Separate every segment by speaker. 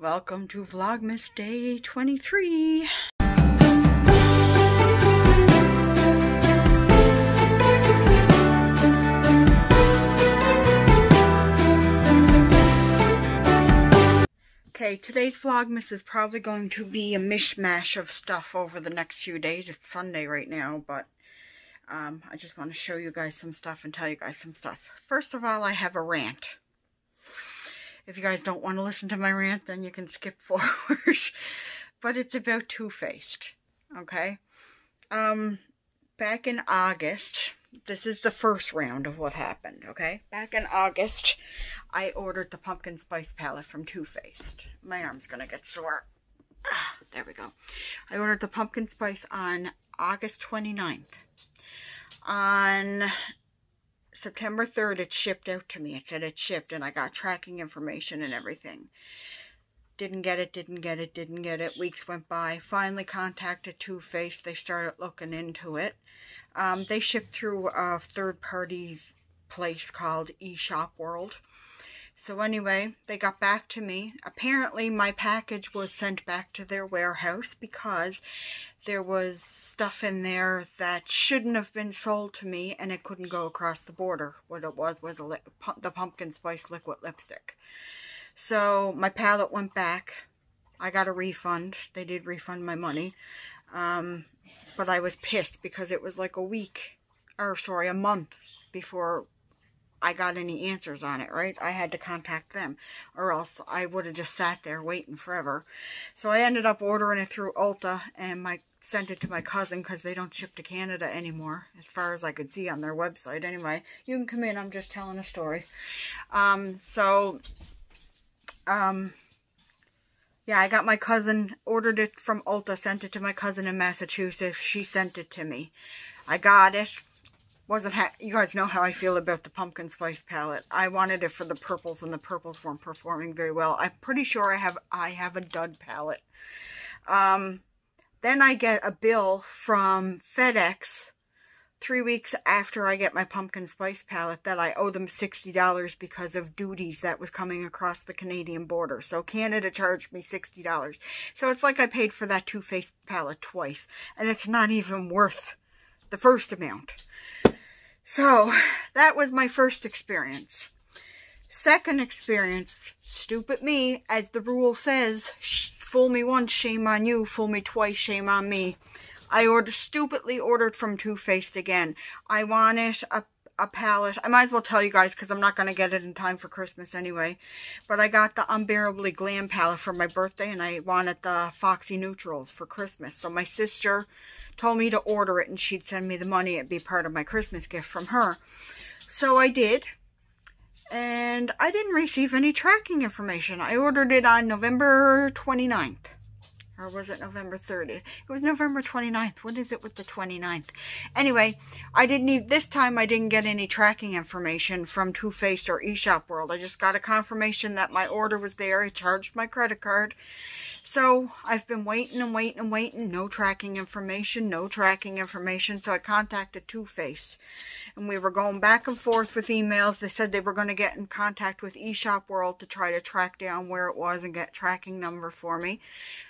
Speaker 1: Welcome to Vlogmas Day 23. Okay, today's Vlogmas is probably going to be a mishmash of stuff over the next few days. It's Sunday right now, but um, I just want to show you guys some stuff and tell you guys some stuff. First of all, I have a rant. If you guys don't want to listen to my rant, then you can skip forward. but it's about Too Faced. Okay? Um, back in August, this is the first round of what happened, okay? Back in August, I ordered the pumpkin spice palette from Too Faced. My arm's gonna get sore. Ah, there we go. I ordered the pumpkin spice on August 29th. On September 3rd, it shipped out to me. It said it shipped, and I got tracking information and everything. Didn't get it, didn't get it, didn't get it. Weeks went by. Finally contacted Too Faced. They started looking into it. Um, they ship through a third-party place called eShop World. So anyway, they got back to me. Apparently, my package was sent back to their warehouse because there was stuff in there that shouldn't have been sold to me and it couldn't go across the border. What it was was the pumpkin spice liquid lipstick. So my palette went back. I got a refund. They did refund my money. Um, but I was pissed because it was like a week, or sorry, a month before I got any answers on it, right? I had to contact them or else I would have just sat there waiting forever. So I ended up ordering it through Ulta and my sent it to my cousin because they don't ship to Canada anymore as far as I could see on their website. Anyway, you can come in. I'm just telling a story. Um, so, um, yeah, I got my cousin, ordered it from Ulta, sent it to my cousin in Massachusetts. She sent it to me. I got it, wasn't you guys know how I feel about the pumpkin spice palette. I wanted it for the purples and the purples weren't performing very well. I'm pretty sure I have I have a dud palette. Um, then I get a bill from FedEx three weeks after I get my pumpkin spice palette that I owe them $60 because of duties that was coming across the Canadian border. So Canada charged me $60. So it's like I paid for that Too Faced palette twice. And it's not even worth the first amount. So, that was my first experience. Second experience, stupid me, as the rule says, fool me once, shame on you, fool me twice, shame on me. I ordered, stupidly ordered from Too Faced again. I wanted a, a palette. I might as well tell you guys because I'm not going to get it in time for Christmas anyway. But I got the Unbearably Glam palette for my birthday and I wanted the Foxy Neutrals for Christmas. So my sister told me to order it and she'd send me the money. It'd be part of my Christmas gift from her. So I did. And I didn't receive any tracking information. I ordered it on November 29th. Or was it November 30th? It was November 29th. What is it with the 29th? Anyway, I didn't this time I didn't get any tracking information from Too Faced or eShop World. I just got a confirmation that my order was there. I charged my credit card. So I've been waiting and waiting and waiting. No tracking information, no tracking information. So I contacted Too Faced And we were going back and forth with emails. They said they were going to get in contact with eShop World to try to track down where it was and get tracking number for me.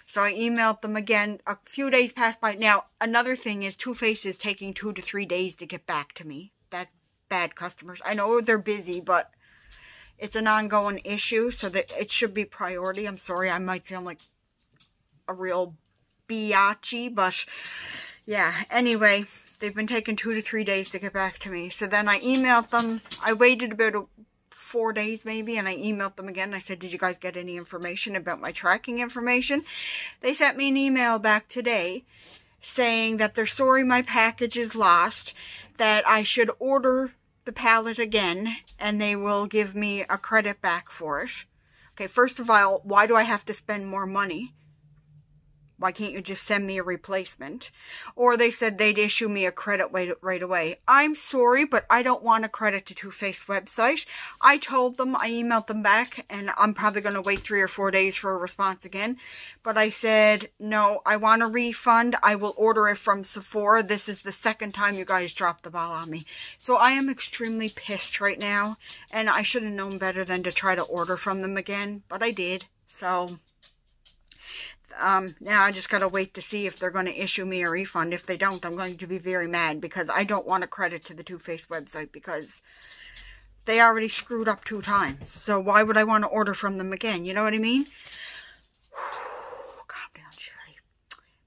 Speaker 1: So I emailed them again. A few days passed by. Now, another thing is Too Faced is taking two to three days to get back to me. That's bad customers. I know they're busy, but it's an ongoing issue, so that it should be priority. I'm sorry, I might sound like a real biatchy, but yeah, anyway, they've been taking two to three days to get back to me. So then I emailed them. I waited about a, four days maybe, and I emailed them again. I said, did you guys get any information about my tracking information? They sent me an email back today saying that they're sorry my package is lost, that I should order the palette again, and they will give me a credit back for it. Okay, first of all, why do I have to spend more money? Why can't you just send me a replacement? Or they said they'd issue me a credit right away. I'm sorry, but I don't want a credit to Too Faced website. I told them, I emailed them back, and I'm probably going to wait three or four days for a response again. But I said, no, I want a refund. I will order it from Sephora. This is the second time you guys dropped the ball on me. So I am extremely pissed right now, and I should have known better than to try to order from them again, but I did So, um, now I just got to wait to see if they're going to issue me a refund. If they don't, I'm going to be very mad because I don't want a credit to the Too Faced website because they already screwed up two times. So why would I want to order from them again? You know what I mean? Calm down, Sherry.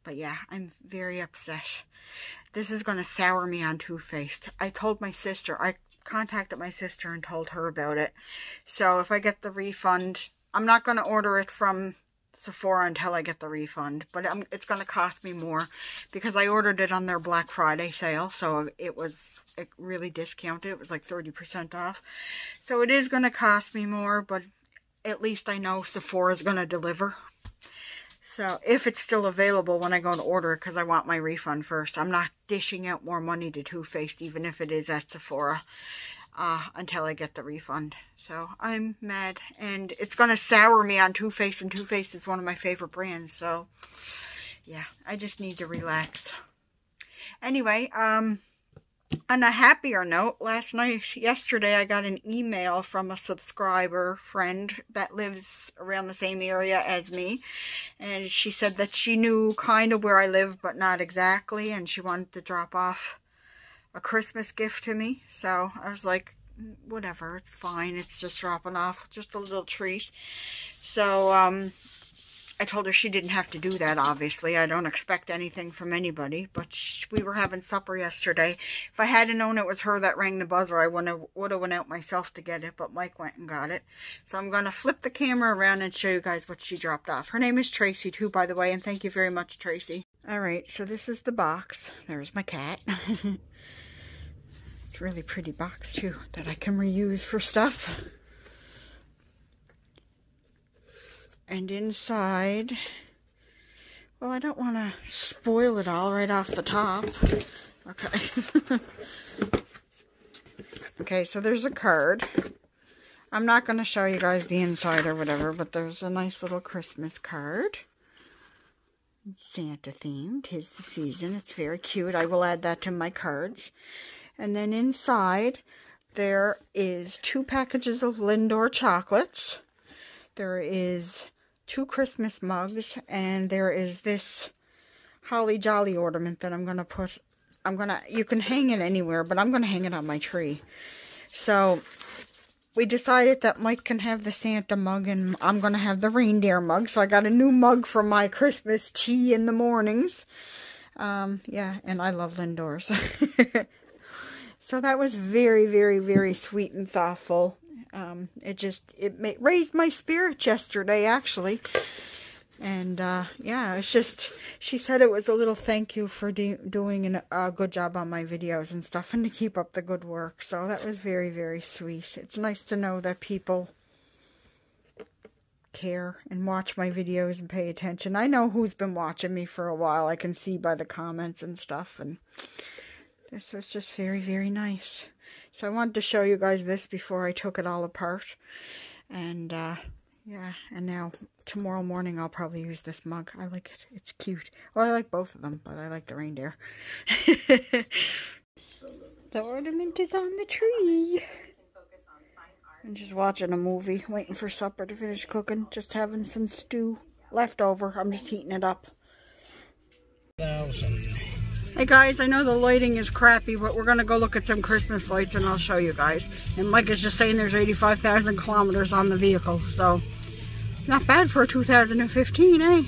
Speaker 1: But yeah, I'm very upset. This is going to sour me on Too Faced. I told my sister, I contacted my sister and told her about it. So if I get the refund, I'm not going to order it from Sephora until I get the refund. But I'm, it's going to cost me more because I ordered it on their Black Friday sale. So it was really discounted. It was like 30% off. So it is going to cost me more, but at least I know Sephora is going to deliver. So if it's still available when I go to order it because I want my refund first. I'm not dishing out more money to Too Faced even if it is at Sephora uh, until I get the refund. So I'm mad. And it's going to sour me on Too Faced. And Too Faced is one of my favorite brands. So yeah, I just need to relax. Anyway, um, on a happier note, last night, yesterday, I got an email from a subscriber friend that lives around the same area as me. And she said that she knew kind of where I live, but not exactly. And she wanted to drop off a Christmas gift to me. So I was like, whatever, it's fine. It's just dropping off, just a little treat. So, um, I told her she didn't have to do that, obviously. I don't expect anything from anybody, but we were having supper yesterday. If I hadn't known it was her that rang the buzzer, I would have, would have went out myself to get it, but Mike went and got it. So I'm going to flip the camera around and show you guys what she dropped off. Her name is Tracy, too, by the way, and thank you very much, Tracy. All right, so this is the box. There's my cat. really pretty box, too, that I can reuse for stuff. And inside, well, I don't want to spoil it all right off the top. Okay. okay, so there's a card. I'm not going to show you guys the inside or whatever, but there's a nice little Christmas card. Santa themed. Tis the season. It's very cute. I will add that to my cards. And then inside, there is two packages of Lindor chocolates. There is two Christmas mugs, and there is this Holly Jolly ornament that I'm going to put, I'm going to, you can hang it anywhere, but I'm going to hang it on my tree. So, we decided that Mike can have the Santa mug, and I'm going to have the reindeer mug. So, I got a new mug for my Christmas tea in the mornings. Um, yeah, and I love Lindor's. so, that was very, very, very sweet and thoughtful. Um, it just, it made, raised my spirits yesterday, actually. And, uh, yeah, it's just, she said it was a little thank you for doing an, a good job on my videos and stuff and to keep up the good work. So that was very, very sweet. It's nice to know that people care and watch my videos and pay attention. I know who's been watching me for a while. I can see by the comments and stuff. And this was just very, very nice. So I wanted to show you guys this before I took it all apart. And, uh, yeah, and now tomorrow morning I'll probably use this mug. I like it. It's cute. Well, I like both of them, but I like the reindeer. the ornament is on the tree. I'm just watching a movie, waiting for supper to finish cooking. Just having some stew left over. I'm just heating it up. Thousand. Hey guys, I know the lighting is crappy, but we're to go look at some Christmas lights and I'll show you guys. And Mike is just saying there's 85,000 kilometers on the vehicle, so not bad for 2015, eh?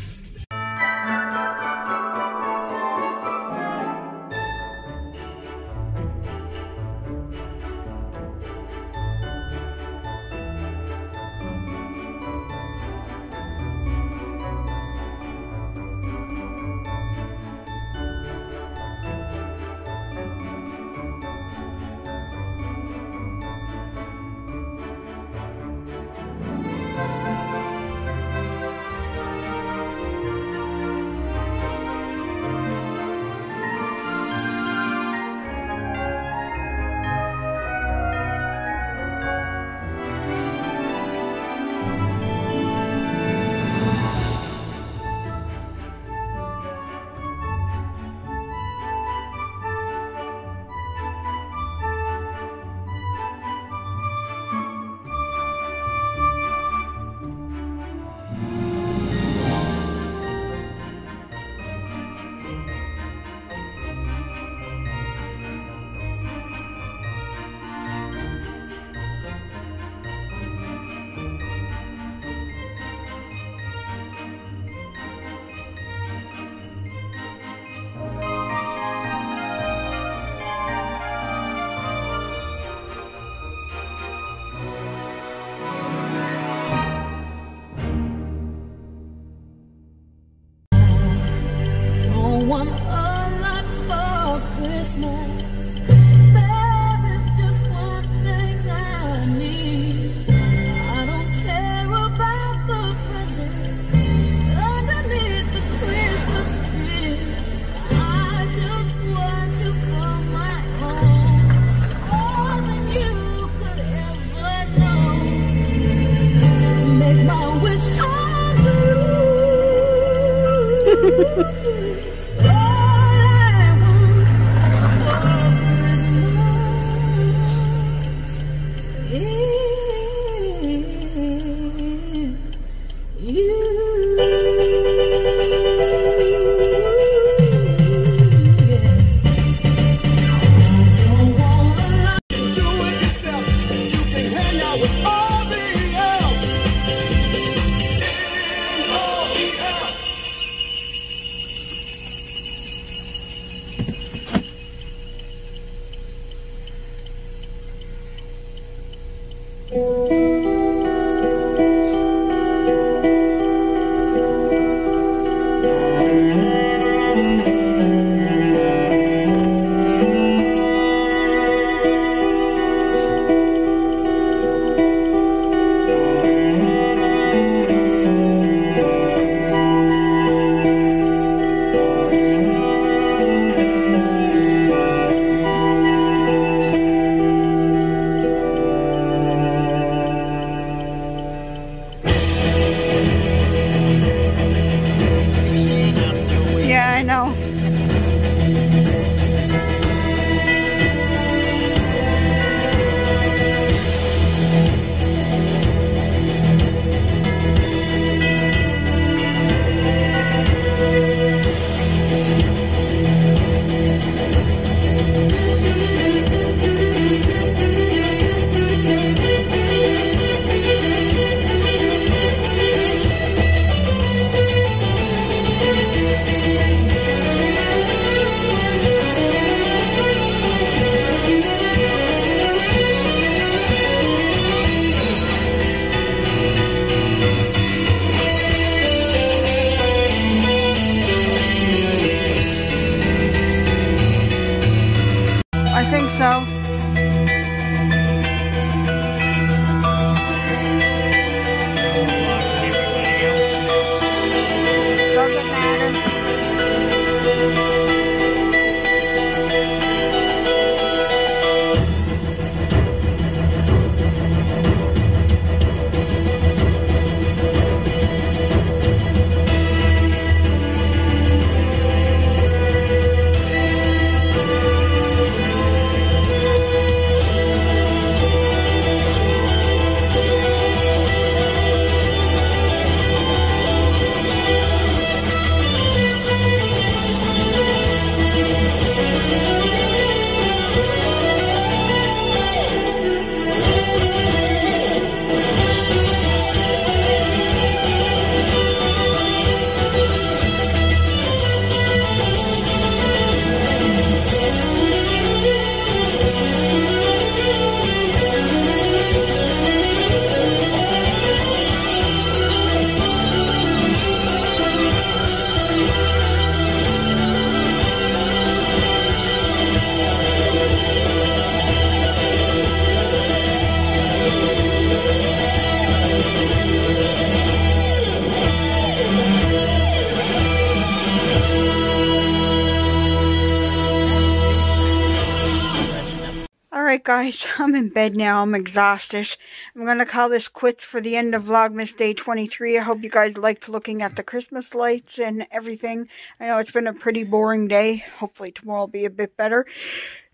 Speaker 1: Guys, I'm in bed now. I'm exhausted. I'm going to call this quits for the end of Vlogmas Day 23. I hope you guys liked looking at the Christmas lights and everything. I know it's been a pretty boring day. Hopefully tomorrow will be a bit better.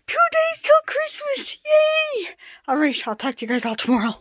Speaker 1: Two days till Christmas! Yay! Alright, I'll talk to you guys all tomorrow.